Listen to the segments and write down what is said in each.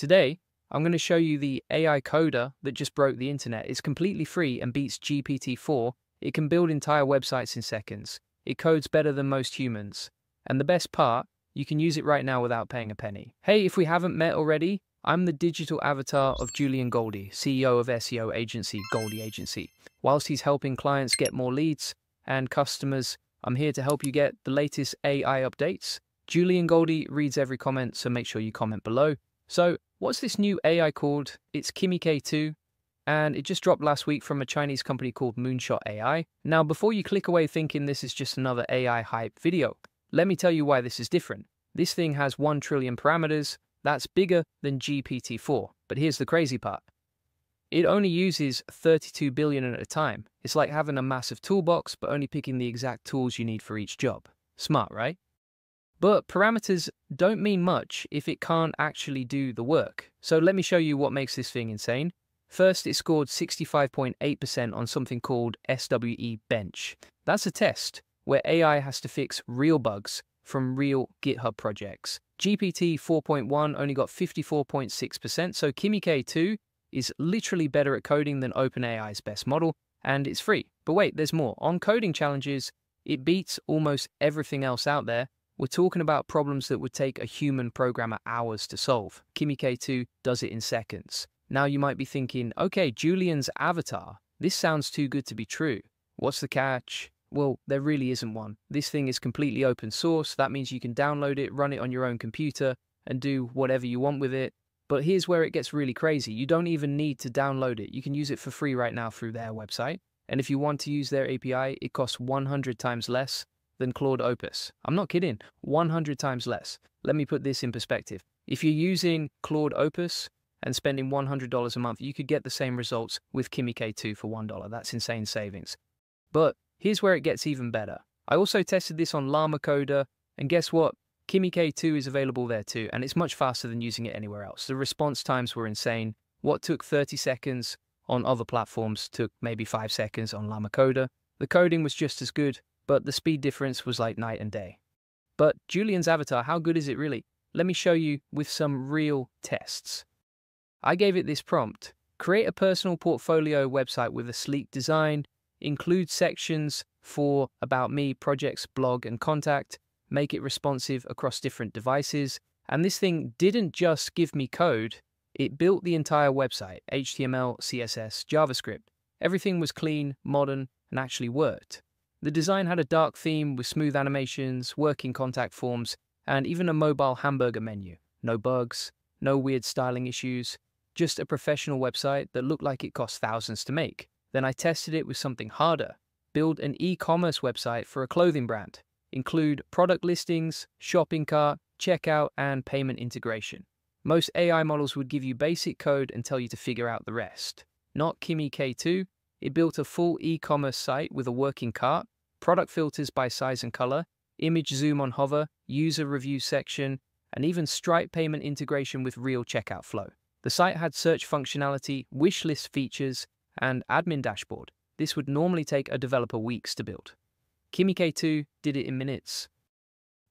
Today, I'm going to show you the AI coder that just broke the internet. It's completely free and beats GPT-4. It can build entire websites in seconds. It codes better than most humans. And the best part, you can use it right now without paying a penny. Hey, if we haven't met already, I'm the digital avatar of Julian Goldie, CEO of SEO agency Goldie Agency. Whilst he's helping clients get more leads and customers, I'm here to help you get the latest AI updates. Julian Goldie reads every comment, so make sure you comment below. So, what's this new AI called? It's Kimi K2, and it just dropped last week from a Chinese company called Moonshot AI. Now, before you click away thinking this is just another AI hype video, let me tell you why this is different. This thing has 1 trillion parameters, that's bigger than GPT-4. But here's the crazy part. It only uses 32 billion at a time. It's like having a massive toolbox, but only picking the exact tools you need for each job. Smart, right? But parameters don't mean much if it can't actually do the work. So let me show you what makes this thing insane. First, it scored 65.8% on something called SWE Bench. That's a test where AI has to fix real bugs from real GitHub projects. GPT 4.1 only got 54.6%, so Kimi K2 is literally better at coding than OpenAI's best model, and it's free. But wait, there's more. On coding challenges, it beats almost everything else out there. We're talking about problems that would take a human programmer hours to solve. Kimi K2 does it in seconds. Now you might be thinking, okay, Julian's avatar, this sounds too good to be true. What's the catch? Well, there really isn't one. This thing is completely open source. That means you can download it, run it on your own computer, and do whatever you want with it. But here's where it gets really crazy. You don't even need to download it. You can use it for free right now through their website. And if you want to use their API, it costs 100 times less than Claude Opus. I'm not kidding, 100 times less. Let me put this in perspective. If you're using Claude Opus and spending $100 a month, you could get the same results with Kimi K2 for $1. That's insane savings. But Here's where it gets even better. I also tested this on Llama Coder, and guess what? Kimi K2 is available there too, and it's much faster than using it anywhere else. The response times were insane. What took 30 seconds on other platforms took maybe 5 seconds on Llama Coder. The coding was just as good, but the speed difference was like night and day. But Julian's avatar, how good is it really? Let me show you with some real tests. I gave it this prompt create a personal portfolio website with a sleek design, include sections for About Me, projects, blog, and contact, make it responsive across different devices. And this thing didn't just give me code, it built the entire website HTML, CSS, JavaScript. Everything was clean, modern, and actually worked. The design had a dark theme with smooth animations, working contact forms, and even a mobile hamburger menu. No bugs, no weird styling issues, just a professional website that looked like it cost thousands to make. Then I tested it with something harder. Build an e-commerce website for a clothing brand. Include product listings, shopping cart, checkout, and payment integration. Most AI models would give you basic code and tell you to figure out the rest. Not Kimi K2, it built a full e-commerce site with a working cart, product filters by size and color, image zoom on hover, user review section, and even Stripe payment integration with real checkout flow. The site had search functionality, wish list features, and admin dashboard. This would normally take a developer weeks to build. Kimi K2 did it in minutes.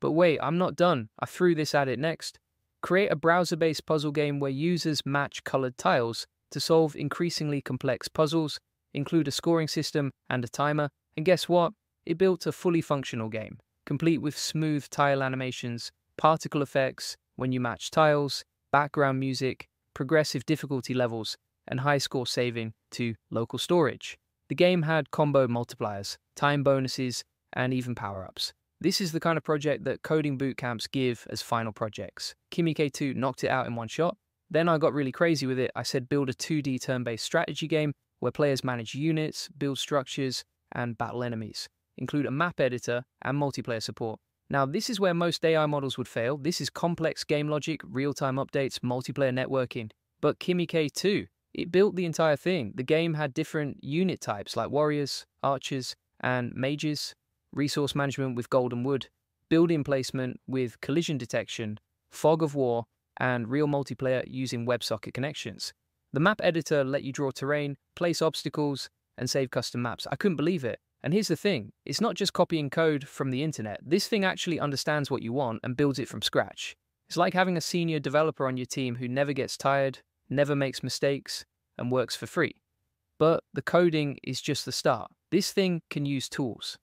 But wait, I'm not done. I threw this at it next. Create a browser-based puzzle game where users match colored tiles to solve increasingly complex puzzles, include a scoring system and a timer, and guess what? It built a fully functional game, complete with smooth tile animations, particle effects when you match tiles, background music, progressive difficulty levels, and high score saving to local storage. The game had combo multipliers, time bonuses, and even power-ups. This is the kind of project that coding bootcamps give as final projects. Kimi K2 knocked it out in one shot. Then I got really crazy with it. I said build a 2D turn-based strategy game where players manage units, build structures, and battle enemies. Include a map editor and multiplayer support. Now, this is where most AI models would fail. This is complex game logic, real-time updates, multiplayer networking. But Kimi K2 it built the entire thing. The game had different unit types like warriors, archers, and mages, resource management with golden wood, building placement with collision detection, fog of war, and real multiplayer using WebSocket connections. The map editor let you draw terrain, place obstacles, and save custom maps. I couldn't believe it. And here's the thing it's not just copying code from the internet, this thing actually understands what you want and builds it from scratch. It's like having a senior developer on your team who never gets tired, never makes mistakes, and works for free. But the coding is just the start. This thing can use tools,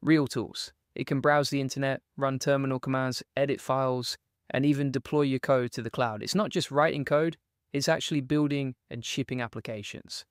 real tools. It can browse the internet, run terminal commands, edit files, and even deploy your code to the cloud. It's not just writing code, it's actually building and shipping applications.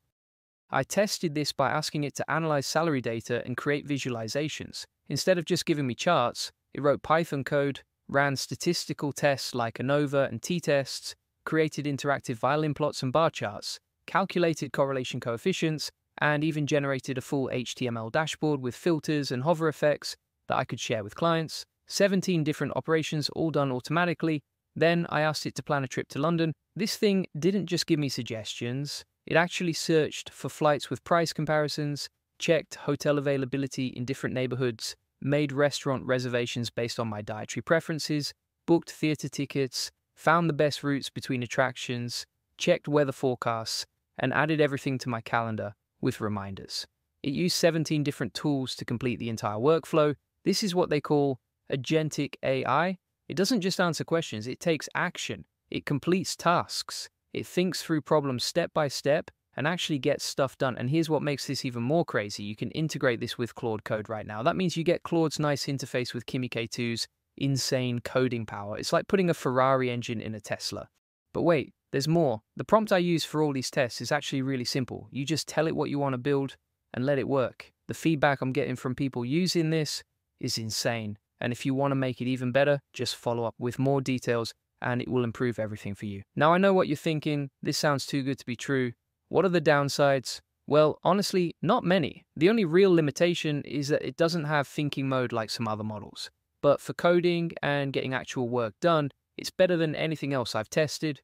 I tested this by asking it to analyze salary data and create visualizations. Instead of just giving me charts, it wrote Python code, ran statistical tests like ANOVA and t-tests, created interactive violin plots and bar charts, calculated correlation coefficients, and even generated a full HTML dashboard with filters and hover effects that I could share with clients. 17 different operations all done automatically. Then I asked it to plan a trip to London. This thing didn't just give me suggestions, it actually searched for flights with price comparisons, checked hotel availability in different neighborhoods, made restaurant reservations based on my dietary preferences, booked theatre tickets, found the best routes between attractions, checked weather forecasts, and added everything to my calendar with reminders. It used 17 different tools to complete the entire workflow. This is what they call agentic AI. It doesn't just answer questions, it takes action. It completes tasks. It thinks through problems step by step and actually gets stuff done. And here's what makes this even more crazy. You can integrate this with Claude Code right now. That means you get Claude's nice interface with Kimi K2's insane coding power. It's like putting a Ferrari engine in a Tesla. But wait, there's more. The prompt I use for all these tests is actually really simple. You just tell it what you want to build and let it work. The feedback I'm getting from people using this is insane. And if you want to make it even better, just follow up with more details and it will improve everything for you. Now, I know what you're thinking. This sounds too good to be true. What are the downsides? Well, honestly, not many. The only real limitation is that it doesn't have thinking mode like some other models. But for coding and getting actual work done, it's better than anything else I've tested.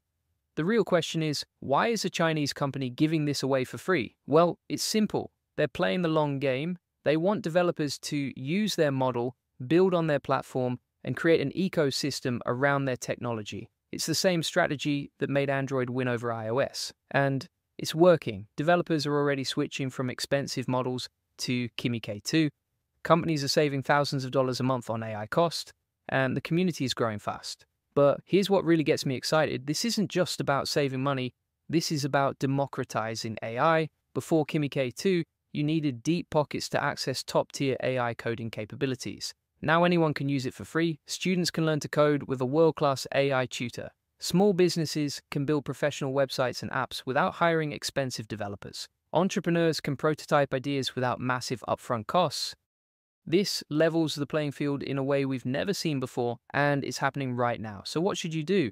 The real question is, why is a Chinese company giving this away for free? Well, it's simple. They're playing the long game. They want developers to use their model, build on their platform, and create an ecosystem around their technology. It's the same strategy that made Android win over iOS. And it's working. Developers are already switching from expensive models to Kimi K2. Companies are saving thousands of dollars a month on AI cost, and the community is growing fast. But here's what really gets me excited. This isn't just about saving money. This is about democratizing AI. Before Kimi K2, you needed deep pockets to access top-tier AI coding capabilities. Now anyone can use it for free. Students can learn to code with a world-class AI tutor. Small businesses can build professional websites and apps without hiring expensive developers. Entrepreneurs can prototype ideas without massive upfront costs. This levels the playing field in a way we've never seen before, and it's happening right now. So, what should you do?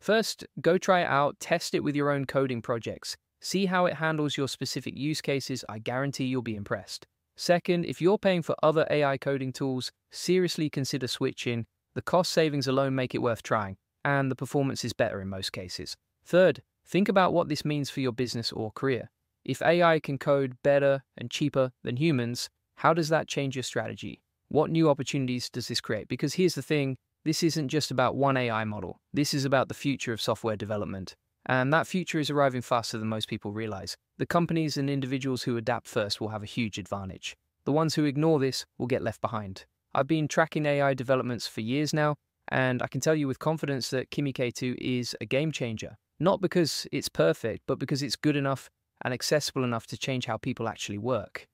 First, go try it out, test it with your own coding projects. See how it handles your specific use cases. I guarantee you'll be impressed. Second, if you're paying for other AI coding tools, seriously consider switching. The cost savings alone make it worth trying, and the performance is better in most cases. Third, think about what this means for your business or career. If AI can code better and cheaper than humans, how does that change your strategy? What new opportunities does this create? Because here's the thing this isn't just about one AI model, this is about the future of software development. And that future is arriving faster than most people realize. The companies and individuals who adapt first will have a huge advantage. The ones who ignore this will get left behind. I've been tracking AI developments for years now, and I can tell you with confidence that Kimi K2 is a game changer. Not because it's perfect, but because it's good enough and accessible enough to change how people actually work.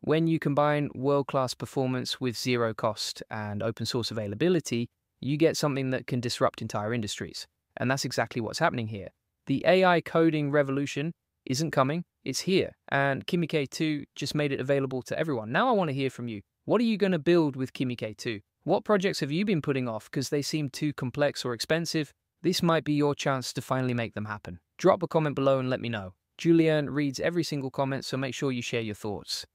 When you combine world class performance with zero cost and open source availability, you get something that can disrupt entire industries. And that's exactly what's happening here. The AI coding revolution isn't coming, it's here. And Kimi K2 just made it available to everyone. Now I want to hear from you. What are you going to build with Kimi K2? What projects have you been putting off because they seem too complex or expensive? This might be your chance to finally make them happen. Drop a comment below and let me know. Julian reads every single comment, so make sure you share your thoughts.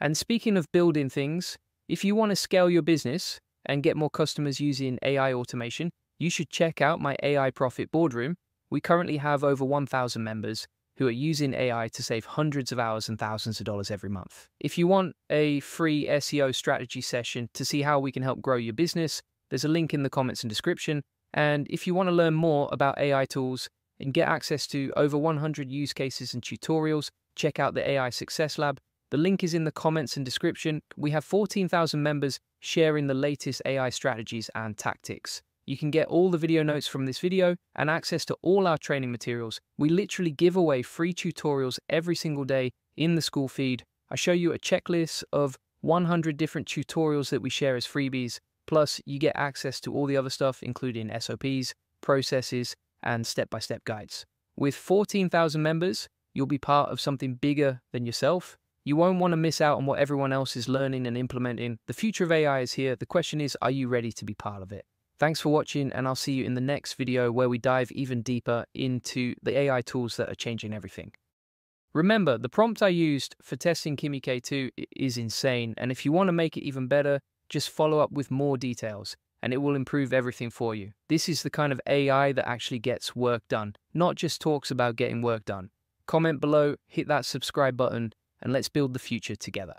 And speaking of building things, if you want to scale your business and get more customers using AI automation, you should check out my AI Profit Boardroom we currently have over 1,000 members who are using AI to save hundreds of hours and thousands of dollars every month. If you want a free SEO strategy session to see how we can help grow your business, there's a link in the comments and description. And if you want to learn more about AI tools and get access to over 100 use cases and tutorials, check out the AI Success Lab. The link is in the comments and description. We have 14,000 members sharing the latest AI strategies and tactics. You can get all the video notes from this video and access to all our training materials. We literally give away free tutorials every single day in the Skool feed. I show you a checklist of 100 different tutorials that we share as freebies. Plus, you get access to all the other stuff, including SOPs, processes, and step by step guides. With 14,000 members, you'll be part of something bigger than yourself. You won't want to miss out on what everyone else is learning and implementing. The future of AI is here. The question is, are you ready to be part of it? Thanks for watching, and I'll see you in the next video where we dive even deeper into the AI tools that are changing everything. Remember, the prompt I used for testing Kimi K2 is insane, and if you want to make it even better, just follow up with more details, and it will improve everything for you. This is the kind of AI that actually gets work done, not just talks about getting work done. Comment below, hit that subscribe button, and let's build the future together.